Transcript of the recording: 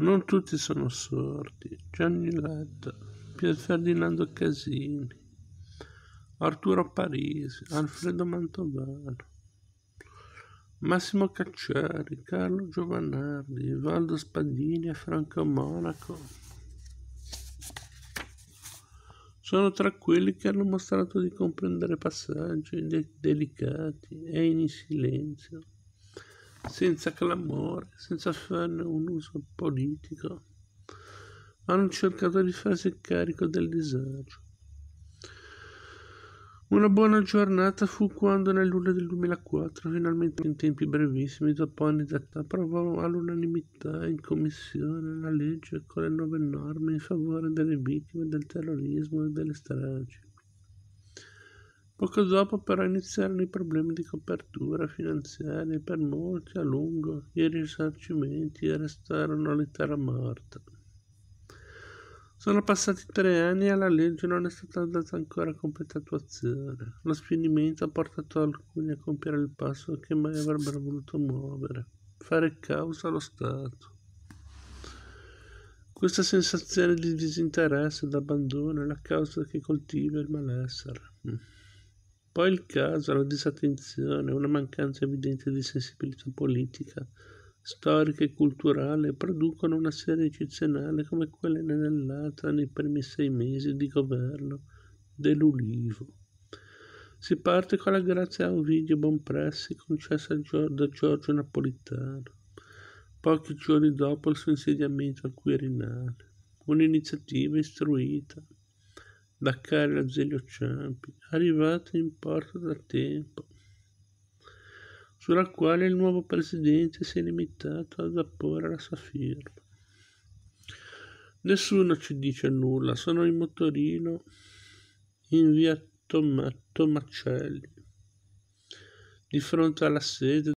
Non tutti sono sordi. Gianni Letta, Pier Ferdinando Casini, Arturo Parisi, Alfredo Mantovano, Massimo Cacciari, Carlo Giovanardi, Valdo Spadini e Franco Monaco. Sono tra quelli che hanno mostrato di comprendere passaggi de- delicati e in silenzio senza clamore, senza farne un uso politico. Hanno cercato di farsi carico del disagio. Una buona giornata fu quando nel luglio del 2004, finalmente in tempi brevissimi, dopo anni d'età, approvò all'unanimità in commissione la legge con le nuove norme in favore delle vittime del terrorismo e delle stragi. Poco dopo però iniziarono i problemi di copertura finanziaria e per molti a lungo i risarcimenti restarono lettera morta. Sono passati tre anni e alla legge non è stata data ancora completa attuazione. Lo sfinimento ha portato alcuni a compiere il passo che mai avrebbero voluto muovere, fare causa allo Stato. Questa sensazione di disinteresse ed abbandono è la causa che coltiva il malessere. Poi il caso, la disattenzione, una mancanza evidente di sensibilità politica, storica e culturale producono una serie eccezionale come quella inanellata nei primi sei mesi di governo dell'Ulivo. Si parte con la grazia a Ovidio Bonpressi concessa da Giorgio Napolitano, pochi giorni dopo il suo insediamento al Quirinale, un'iniziativa istruita da Carlo Azeglio Ciampi, arrivato in porto da tempo, sulla quale il nuovo presidente si è limitato ad apporre la sua firma. Nessuno ci dice nulla, sono in motorino in via Tom- Tomacelli, di fronte alla sede